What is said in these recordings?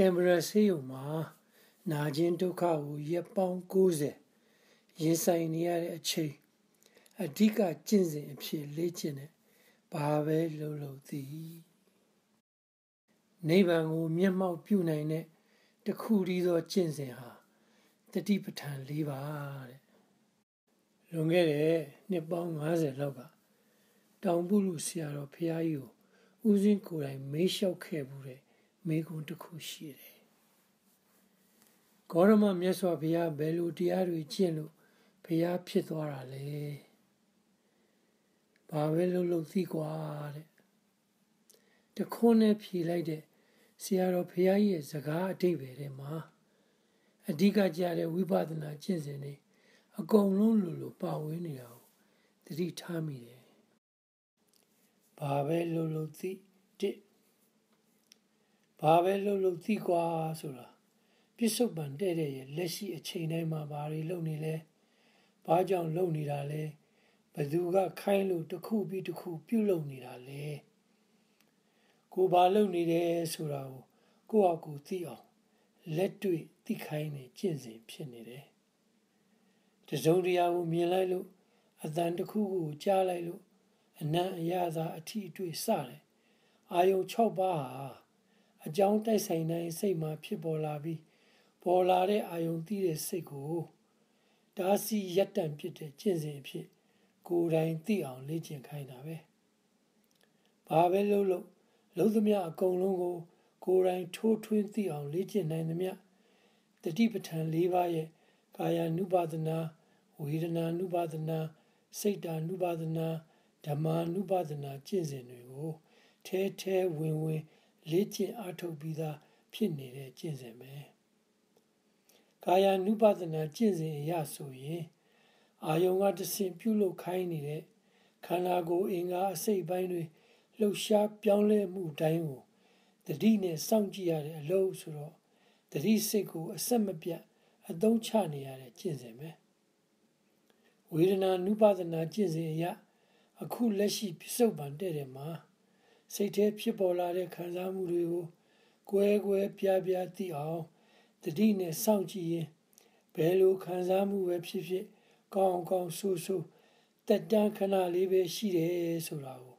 ကင်မရာဆေးရုံမှာနာကျင်ဒုက္ခကိုရက်ပေါင်း90ရင်ဆိုင်နေရတဲ့အချိန်အဓိကကျင့်စဉ်အဖြစ်လေ့ကျင့်တဲ့ဘာပဲလုပ်လို့သည်နိဗ္ဗာန်ကိုမျက်မှောက်ပြုနိုင်တဲ့တခုတည်းသောကျင့်စဉ်ဟာတတိပဋ္ဌာန်၄ပါးတဲ့လွန်ခဲ့တဲ့နှစ်ပေါင်း90လောက်ကတောင်ပုလူဆရာတော်ဖရာကြီးကိုဦးစင်းကိုယ်တိုင်မေးလျှောက်ခဲ့မှုတဲ့ မေးခွန်းတစ်ခုရှိတယ်။ဂေါရမမြတ်စွာဘုရားဘယ်လိုတရားတွေကျင့်လို့ဘုရားဖြစ်သွားတာလဲ။ဘာပဲလို့လို့သိကွာတဲ့။တခွန်းနဲ့ဖြေလိုက်တဲ့ဆရာတော်ဘုရားကြီးရဲ့စကားအတိတ်ပဲထဲမှာအဓိကကြတဲ့ဝိပဿနာကျင့်စဉ်တွေအကုန်လုံးလိုလိုပါဝင်နေတာကိုသတိထားမိတယ်။ဘာပဲလို့လို့သိတစ် ဘာပဲလို့လို့သိကွာဆိုတာပြစ္ဆုတ်ပံတဲ့တဲ့ရဲ့လက်ရှိအချိန်တိုင်းမှာဘာတွေလုပ်နေလဲဘာကြောင့်လုပ်နေတာလဲဘသူကခိုင်းလို့တစ်ခုပြီးတစ်ခုပြုတ်လုပ်နေတာလဲကိုဘာလုပ်နေတယ်ဆိုတာကိုကိုယ့်အကူသိအောင်လက်တွေ့သိခိုင်းနေကျင့်စဉ်ဖြစ်နေတယ်တစုံတရာကိုမြင်လိုက်လို့အတန်တစ်ခုကိုကြားလိုက်လို့အနံ့အရသာအထီးအတွေ့စတယ်အာယုံ6ပါးဟာ အကြောင်းတိုက်ဆိုင်တိုင်းစိတ်မှာဖြစ်ပေါ်လာပြီးပေါ်လာတဲ့အာယုံသိတဲ့စိတ်ကိုဒါစီရက်တန့်ဖြစ်တဲ့ကျင့်စဉ်အဖြစ်ကိုယ်တိုင်သိအောင်လေ့ကျင့်ခိုင်းတာပဲဘာပဲလုပ်လို့လုံးသမျှအကုန်လုံးကို ကိုယ်တိုင်ထိုးထွင်းသိအောင်လေ့ကျင့်နိုင်သမျှတတိပဋ္ဌာန်၄ပါးရဲ့ကာယ ानु ပါဒနာဝေဒနာ ानु ပါဒနာစိတ်တာ ानु ပါဒနာဓမ္မ ानु ပါဒနာကျင့်စဉ်တွေကိုထဲထဲဝင်ဝင် လေ့ကျင့်အားထုတ်ပြီးသားဖြစ်နေတဲ့ကျင့်စဉ်ပဲကာယ ानु ပါဒနာကျင့်စဉ်အရဆိုရင်အာယုံကတဆင်ပြုလုပ်ခိုင်းနေတဲ့ခန္ဓာကိုယ်အင်္ဂါအစိတ်ပိုင်းတွေလှုပ်ရှားပြောင်းလဲမှုတိုင်းကိုတတိနဲ့စောင့်ကြည့်ရတဲ့အလုပ်ဆိုတော့တတိစိတ်ကိုအဆက်မပြတ်အသုံးချနေရတဲ့ကျင့်စဉ်ပဲဝေဒနာနုပါဒနာကျင့်စဉ်အရအခုလက်ရှိပြစ္ဆုတ်ပံတဲ့တယ်မှာ စိတ်ထဲဖြစ်ပေါ်လာတဲ့ခံစားမှုတွေကိုကွဲကွဲပြားပြားသိအောင်တတိနဲ့စောင့်ကြည့်ရင်ဘယ်လိုခံစားမှုပဲဖြစ်ဖြစ်ကောင်းကောင်းဆိုးဆိုးတက်တန်းခဏလေးပဲရှိတယ်ဆိုတာကို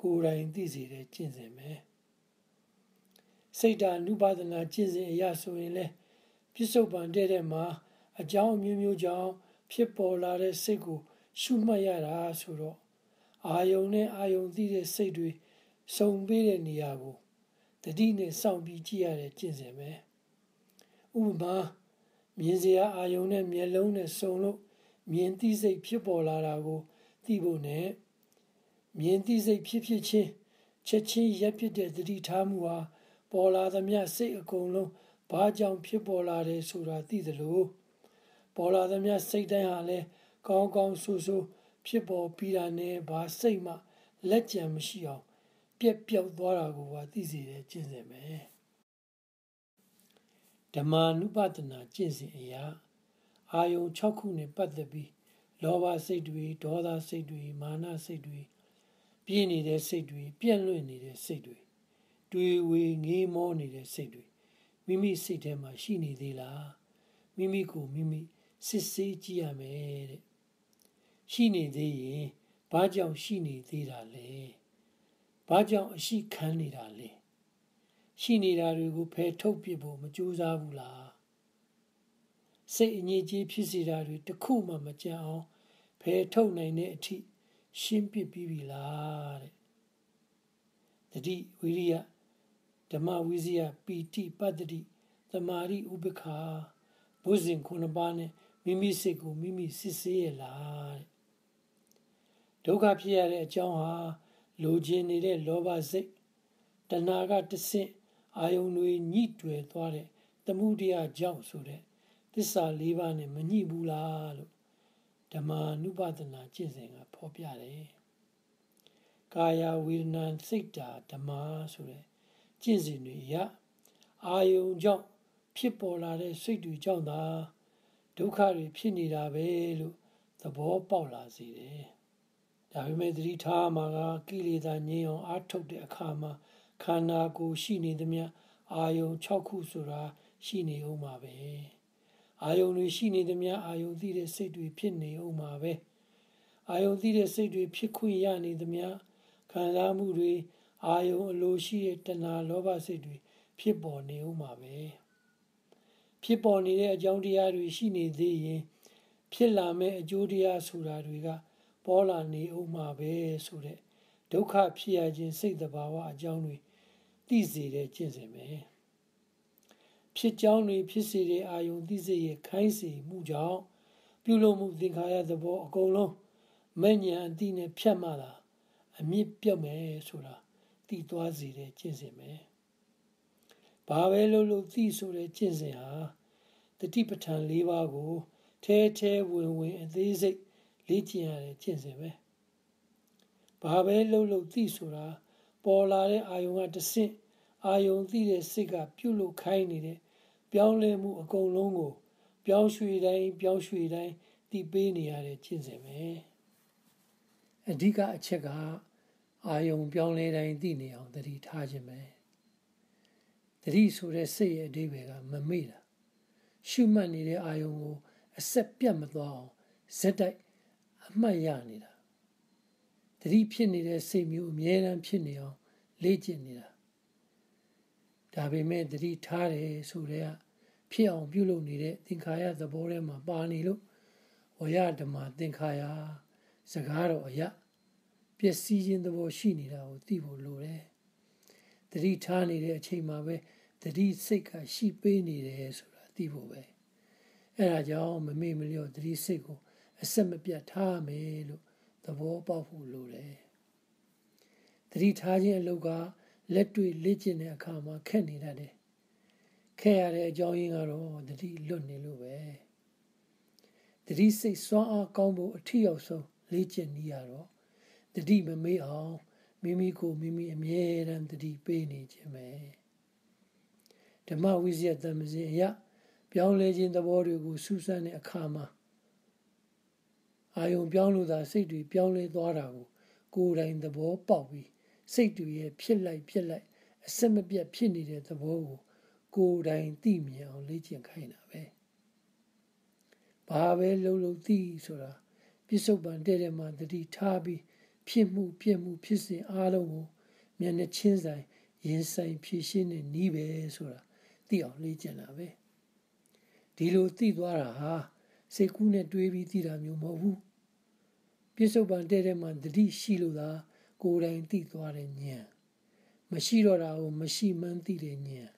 ကိုယ်တိုင်သိစေတဲ့ကျင့်စဉ်ပဲစိတ်ဓာနုပါဒနာကျင့်စဉ်အရဆိုရင်လဲပြစ္ဆုတ်ပံတဲ့တဲ့မှာအကြောင်းမျိုးမျိုးကြောင့်ဖြစ်ပေါ်လာတဲ့စိတ်ကိုရှုမှတ်ရတာဆိုတော့အာယုံနဲ့အာယုံသိတဲ့စိတ်တွေ စုံပေးတဲ့နေရာကိုတတိနဲ့စောင့်ပြီးကြည့်ရတဲ့ကျင့်စဉ်ပဲဥပမာမြင်စရာအာယုံနဲ့မျက်လုံးနဲ့စုံလို့မြင်သိစိတ်ဖြစ်ပေါ်လာတာကိုသိဖို့နဲ့မြင်သိစိတ်ဖြစ်ဖြစ်ချင်းချက်ချင်းရပ်ဖြစ်တဲ့တတိထားမှုဟာပေါ်လာသမျှစိတ်အကုန်လုံးဘာကြောင့်ဖြစ်ပေါ်လာတယ်ဆိုတာသိသလိုပေါ်လာသမျှစိတ်တိုင်းဟာလည်းကောင်းကောင်းဆိုးဆိုးဖြစ်ပေါ်ပြီးတာနဲ့ဘာစိတ်မှလက်ကြံမရှိအောင် ပြက်ပြောက်သွားတာကိုပါသိစေတဲ့ကျင့်စဉ်ပဲဓမ္မာနုပဒနာကျင့်စဉ်အရာအာယုံ6ခုနဲ့ပတ်သက်ပြီးလောဘစိတ်တွေဒေါသစိတ်တွေမာနစိတ်တွေပြင်းနေတဲ့စိတ်တွေပြန့်လွင့်နေတဲ့စိတ်တွေတွေးဝေငေးမောနေတဲ့စိတ်တွေမိမိစိတ်ထဲမှာရှိနေသေးလားမိမိကိုမိမိစစ်ဆေးကြည့်ရမယ်တဲ့ရှိနေသေးရင်ဘာကြောင့်ရှိနေသေးတာလဲ ဘာကြောင့်အရှိခံနေတာလဲရှိနေတာတွေကိုဖယ်ထုတ်ပြဖို့မကြိုးစားဘူးလားစိတ်အငြိကြီးဖြစ်စေတာတွေတခုမှမကြံအောင်ဖယ်ထုတ်နိုင်တဲ့အထိရှင်းပြပြီးပြီလားတဲ့တတိဝိရိယဓမ္မဝိဇယပီတိပတ္တိသမာရိဥပခာဘုဇင်ခုနှစ်ပါးနဲ့မိမိစိတ်ကိုမိမိစစ်ဆေးရလားတဲ့ဒုက္ခဖြစ်ရတဲ့အကြောင်းဟာ လိုချင်နေတဲ့လောဘစိတ်တဏှာကတဆင့်အာယုန်တွေညှိတွယ်သွားတဲ့သမှုတရားကြောင့်ဆိုတဲ့သစ္စာ၄ပါးနဲ့မညှိဘူးလားလို့ဓမ္မနုပဒနာကျင့်စဉ်ကဖော်ပြတယ်ကာယဝေဒနာစိတ်တာဓမ္မဆိုတဲ့ကျင့်စဉ်တွေရအာယုံကြောင့်ဖြစ်ပေါ်လာတဲ့စိတ်တွေကြောင့်သာဒုက္ခတွေဖြစ်နေတာပဲလို့သဘောပေါက်လာစေတယ် ဒါပေမဲ့သတိထားမှာကကိလေသာငြိမ်းအောင်အားထုတ်တဲ့အခါမှာခန္ဓာကိုယ်ရှိနေသမျှအာယုံ6ခုဆိုတာရှိနေဦးမှာပဲအာယုံတွေရှိနေသမျှအာယုံသိတဲ့စိတ်တွေဖြစ်နေဦးမှာပဲအာယုံသိတဲ့စိတ်တွေဖြစ်ခွင့်ရနေသမျှခံစားမှုတွေအာယုံအလိုရှိတဲ့တဏှာလောဘစိတ်တွေဖြစ်ပေါ်နေဦးမှာပဲဖြစ်ပေါ်နေတဲ့အကြောင်းတရားတွေရှိနေသေးရင်ဖြစ်လာမယ့်အကျိုးတရားဆိုတာတွေက ပေါ်လာနေဦးမှာပဲဆိုတဲ့ဒုက္ခဖြစ်ရခြင်းစိတ်တဘာဝအကြောင်းတွေသိစေတဲ့ကျင့်စဉ်ပဲဖြစ်ကြောင်းတွေဖြစ်စေတဲ့အာယုံသိစေရဲ့ခိုင်းစေမှုကြောင့်ပြုလုပ်မှုသင်္ခါရသဘောအကုန်လုံးမဲ့ညာအတိနဲ့ဖြတ်မှလာအမြင့်ပြုတ်မယ်ဆိုတာသိသွားစေတဲ့ကျင့်စဉ်ပဲဘာပဲလို့လို့သိဆိုတဲ့ကျင့်စဉ်ဟာတတိပဋ္ဌာန်၄ပါးကို ထဲထဲဝင်ဝင်အသေးစိတ် လေ့ကျင့်ရတဲ့ကျင့်စဉ်ပဲဘာပဲလို့လို့သိဆိုတာပေါ်လာတဲ့အာယုံကတဆင့်အာယုံသိတဲ့စိတ်ကပြုတ်လို့ခိုင်းနေတဲ့ပြောင်းလဲမှုအကုန်လုံးကို ပြောင်းရွှေ့တိုင်းပြောင်းရွှေ့တိုင်းတည်ပေးနေရတဲ့ကျင့်စဉ်ပဲအဓိကအချက်ကအာယုံပြောင်းလဲတိုင်းသိနေအောင်တတိထားခြင်းပဲတတိဆိုတဲ့စိတ်ရဲ့အဓိပ္ပာယ်ကမမေ့တာရှုမှတ်နေတဲ့အာယုံကိုအဆက်ပြတ်မသွားအောင်ဇက်တိုက် အမှတ်ရနေတာတတိဖြစ်နေတဲ့စိတ်မျိုးအမြဲတမ်းဖြစ်နေအောင်လေ့ကျင့်နေတာဒါပေမဲ့တတိထားတယ်ဆိုတဲ့ဖြစ်အောင်ပြုလုပ်နေတဲ့သင်္ခါရသဘောထဲမှာပါနေလို့ဝရဓမ္မသင်္ခါရစကားတော်အရာပျက်စီးခြင်းသဘောရှိနေတာကိုသိဖို့လိုတယ်။တတိထားနေတဲ့အချိန်မှာပဲတတိစိတ်ကရှိပေးနေတယ်ဆိုတာသိဖို့ပဲ။အဲဒါကြောင့်မမေ့မလျော့တတိစိတ်ကို အဆက်မပြတ်ထားမယ်လို့သဘောပေါက်ဖို့လိုတယ်။တတိထားခြင်းအလုပ်ကလက်တွေ့လေ့ကျင့်တဲ့အခါမှာခက်နေတတ်တယ်။ခက်ရတဲ့အကြောင်းရင်းကတော့တတိလွတ်နေလို့ပဲ။တတိစိတ်စွမ်းအားကောင်းဖို့အထီရောက်ဆုံးလေ့ကျင့်နေရတော့တတိမမေ့အောင်မိမိကိုမိမိအမြဲတမ်းတတိပေးနေခြင်းပဲဓမ္မဝိဇ္ဇတမစဉ်အရပြောင်းလဲခြင်းသဘောတွေကိုစူးစမ်းတဲ့အခါမှာ အာယုံပြောင်းလို့သာစိတ်တွေပြောင်းလဲသွားတာကိုကိုယ်တိုင်သဘောပေါက်ပြီးစိတ်တွေရဲ့ဖြစ်လိုက်ဖြစ်လိုက်အစမပြတ်ဖြစ်နေတဲ့သဘောကိုကိုယ်တိုင်သိမြင်အောင်လေ့ကျင့်ခိုင်းတာပဲဘာပဲလုံးလုံးသိဆိုတာပြစ္ဆုတ်ပန်တဲ့တဲ့မှာတတိထားပြီးဖြစ်မှုပြက်မှုဖြစ်စဉ်အားလုံးကိုမျက်နှာချင်းဆိုင်ရင်ဆိုင်ဖြည့်ရှင်းတဲ့နီးပဲဆိုတာသိအောင်လေ့ကျင့်တာပဲဒီလိုသိသွားတာဟာ စိတ်ကူးနဲ့တွေးပြီးသိတာမျိုးမဟုတ်ဘူးပြစ္ဆုတ်ပန်တဲ့တဲ့မှာတတိရှိလို့သာကိုယ်တိုင်သိသွားတဲ့ဉာဏ်မရှိတော့တာကိုမရှိမှန်းသိတဲ့ဉာဏ်